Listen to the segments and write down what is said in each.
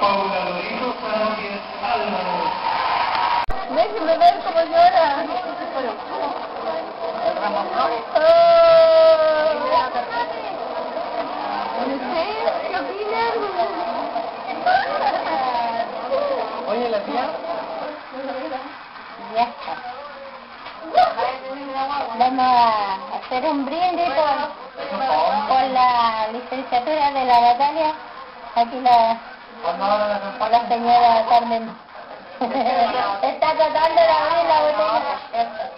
Paula Sánchez Álvarez. Ver cómo llora. Oye, la tía. Ya está. Vamos a hacer un brindis por, por la licenciatura de la Natalia. Aquí la, la señora Carmen. está tratando de abrir la botella.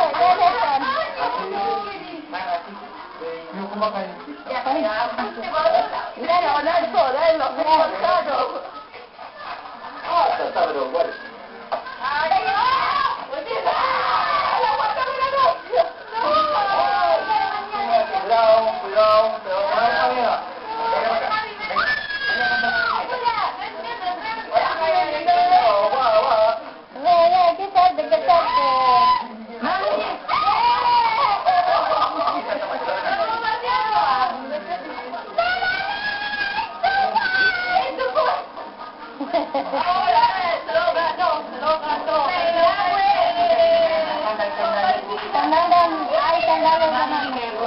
Esto, ¿dónde están? Yo como acá. Mira, Ronaldo, dale los gonzalos.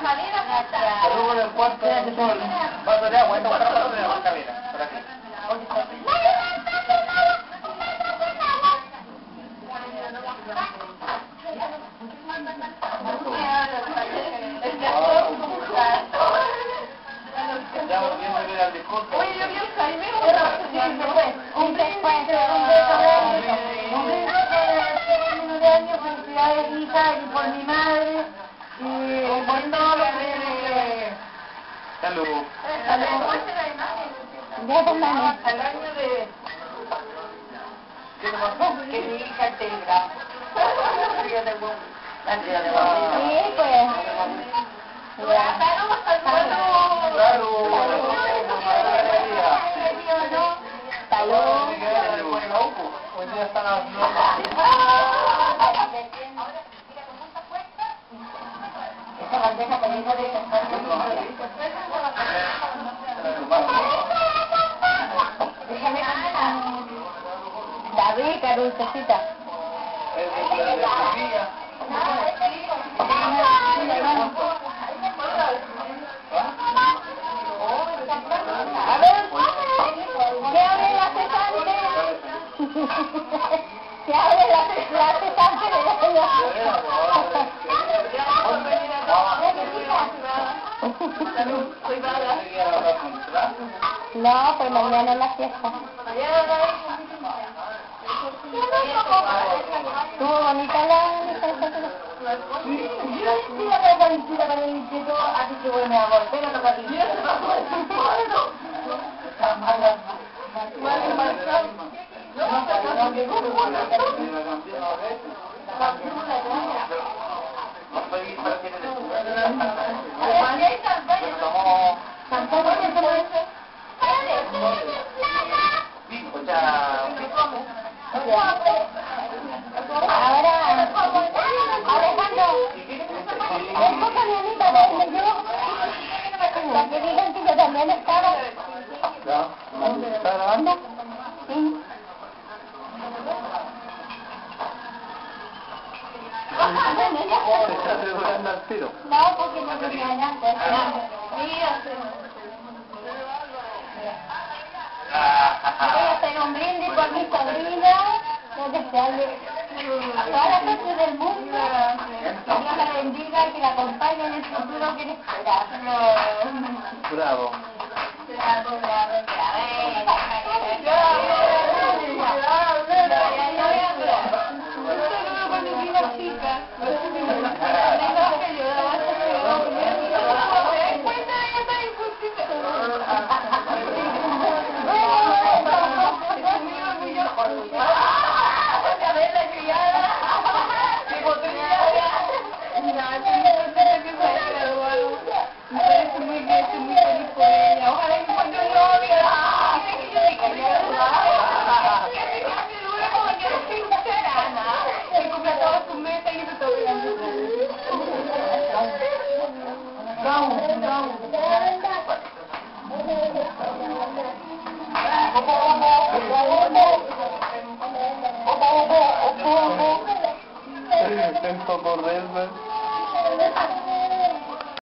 El del cuarto de agua. De agua. Camina, por aquí. Ya volviendo a ver al discurso. Oye, yo vi el Jaime. Un descuento, un beso Un beso hija tenga. Día de buen- día de buen- Sí, pues. Ya. Salud, salud. Salud. Salud. Hoy día están las Esa bandeja también puede estar Déjame La rica, dulcecita. A ver, ¿qué abre la cesante? ¿Qué abre la, la cesante No, pero mañana la fiesta. Estuvo bonita la ¿Está grabando? Sí. Se está asegurando al tiro. No, porque no tenía nada. Voy a hacer un brindis por mi sobrina, por desearle toda la suerte del mundo, que Dios la bendiga y que la acompañe en el futuro que le espera. Bravo. Bravo, por verme.